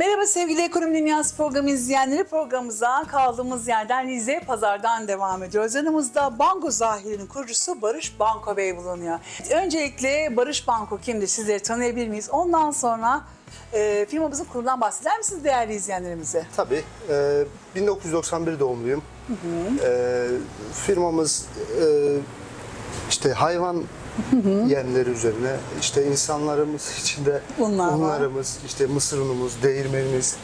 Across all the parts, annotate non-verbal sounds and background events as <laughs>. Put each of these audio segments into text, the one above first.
Merhaba sevgili Ekonomi Dünyası programı izleyenleri. Programımıza kaldığımız yerden Rize Pazar'dan devam ediyoruz. Yanımızda Banko Zahiri'nin kurucusu Barış Banko Bey bulunuyor. Öncelikle Barış Banko kimdir sizleri tanıyabilir miyiz? Ondan sonra e, firmamızın kurulundan bahseder misiniz değerli izleyenlerimize? Tabii. e, 1991 doğumluyum. E, firmamız e, işte hayvan yemleri üzerine, işte insanlarımız <laughs> içinde Unlar var. unlarımız, işte mısır unumuz, değirmenimiz,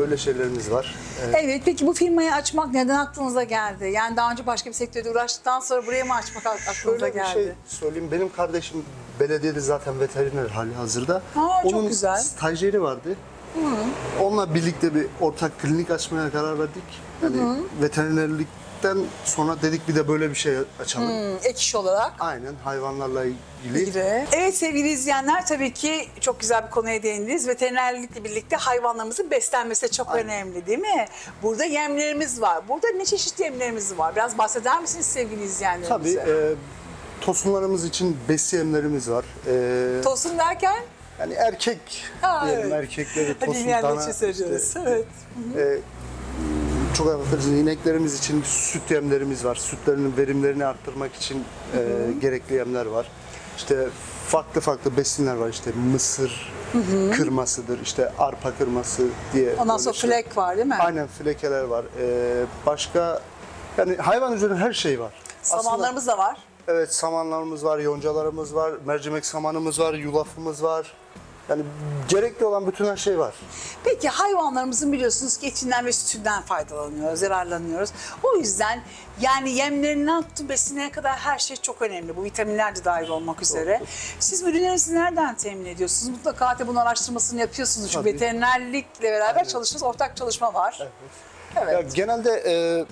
öyle şeylerimiz var. E, Evet peki bu firmayı açmak neden aklınıza geldi? Yani daha önce başka bir sektörde uğraştıktan sonra buraya mı açmak aklınıza Şöyle bir geldi? şey söyleyeyim. Benim kardeşim belediyede zaten veteriner hali hazırda. Aa, çok Onun güzel. stajyeri vardı. Onunla birlikte bir ortak klinik açmaya karar verdik. Yani veterinerlikten sonra dedik bir de böyle bir şey açalım. Hmm, ek iş olarak. Aynen hayvanlarla ilgili. ilgili. Evet sevgili izleyenler tabii ki çok güzel bir konuya değindiniz. Veterinerlikle birlikte hayvanlarımızın beslenmesi çok Aynen. önemli değil mi? Burada yemlerimiz var. Burada ne çeşitli yemlerimiz var? Biraz bahseder misiniz sevgili izleyenlerimize? Tabii e, tosunlarımız için besi yemlerimiz var. E, Tosun derken? yani erkek Ha, diyelim evet. erkekleri Hadi tosun dinleyenler dana işte, Evet. e, çok affedersiniz ineklerimiz için süt yemlerimiz var. Sütlerinin verimlerini arttırmak için e, gerekli yemler var. İşte farklı farklı besinler var işte mısır kırmasıdır, işte arpa kırması diye. Ondan sonra şey- flek var değil mi? Aynen flekeler var. E, başka yani hayvan üzerine her şey var. Aslında- Samanlarımız da var. Evet samanlarımız var, yoncalarımız var, mercimek samanımız var, yulafımız var. Yani gerekli olan bütün her şey var. Peki hayvanlarımızın biliyorsunuz ki etinden ve sütünden faydalanıyoruz, yararlanıyoruz. O yüzden yani yemlerinden tutun besinlere kadar her şey çok önemli. Bu vitaminler de dahil olmak üzere. Siz ürünlerinizi nereden temin ediyorsunuz? Mutlaka tabii bunun araştırmasını yapıyorsunuz. Çünkü Tabii. veterinerlikle beraber çalıştığınız ortak çalışma var. Evet. Ya genelde e,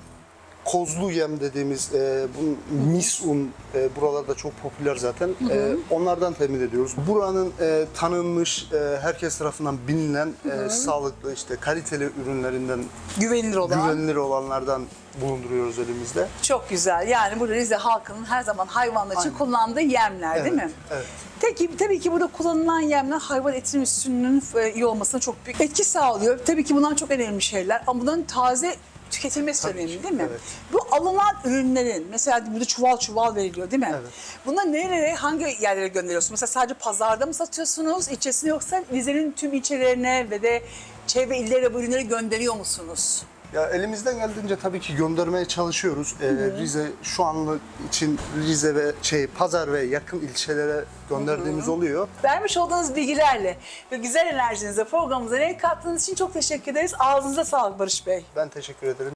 kozlu yem dediğimiz e, bu mis un e, buralarda çok popüler zaten. E, onlardan temin ediyoruz. Buranın e, tanınmış, e, herkes tarafından bilinen e, sağlıklı işte kaliteli ürünlerinden Güvenilir olan. güvenilir olanlardan bulunduruyoruz elimizde. Çok güzel. Yani burada Rize halkının her zaman hayvanlar için Aynen. kullandığı yemler değil Evet, mi? evet. Peki tabii ki burada kullanılan yemler hayvan etinin üstünün e, iyi olmasına çok büyük etki sağlıyor. Tabii ki bunlar çok önemli şeyler ama bunların taze tüketilmesi Tabii önemli ki, değil mi? evet. Bu alınan ürünlerin mesela burada çuval çuval veriliyor değil mi? Evet. Bunları nerelere hangi yerlere gönderiyorsunuz? Mesela sadece pazarda mı satıyorsunuz ilçesine yoksa Rize'nin tüm ilçelerine ve de çevre illere bu ürünleri gönderiyor musunuz? Ya elimizden geldiğince tabii ki göndermeye çalışıyoruz. Ee, Rize şu anlık için Rize ve şey Pazar ve yakın ilçelere gönderdiğimiz oluyor. Vermiş olduğunuz bilgilerle ve güzel enerjinize programımıza renk kattığınız için çok teşekkür ederiz. Ağzınıza sağlık Barış Bey. Ben teşekkür ederim.